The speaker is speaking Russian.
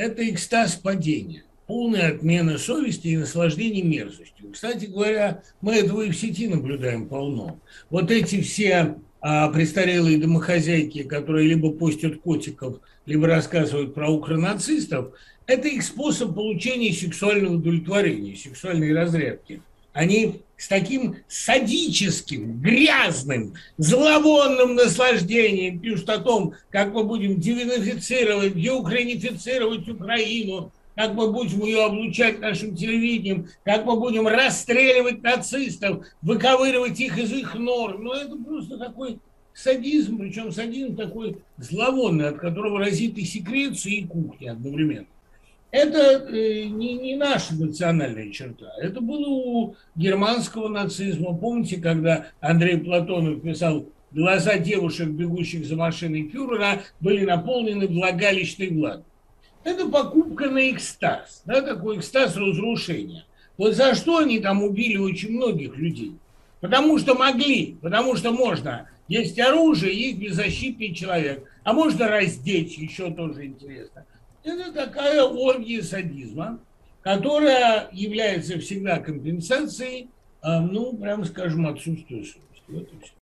это экстаз падения, полная отмена совести и наслаждение мерзостью. Кстати говоря, мы этого и в сети наблюдаем полно. Вот эти все а, престарелые домохозяйки, которые либо постят котиков, либо рассказывают про укронацистов, это их способ получения сексуального удовлетворения, сексуальной разрядки. Они с таким садическим, грязным, зловонным наслаждением пишут о том, как мы будем девинифицировать, деукраинифицировать Украину, как мы будем ее облучать нашим телевидением, как мы будем расстреливать нацистов, выковыривать их из их норм. Ну, это просто такой садизм, причем садизм такой зловонный, от которого разит и секреция, и кухня одновременно. Это э, не, не наша национальная черта. Это было у германского нацизма. Помните, когда Андрей Платонов писал «Глаза девушек, бегущих за машиной фюрера, были наполнены влагалищной влагой». Это покупка на экстаз, да, такой экстаз разрушения. Вот за что они там убили очень многих людей? Потому что могли, потому что можно. Есть оружие, есть беззащитный человек. А можно раздеть, еще тоже интересно. Это такая оргия садизма, которая является всегда компенсацией, а, ну, прямо скажем, отсутствию совести. Вот и все.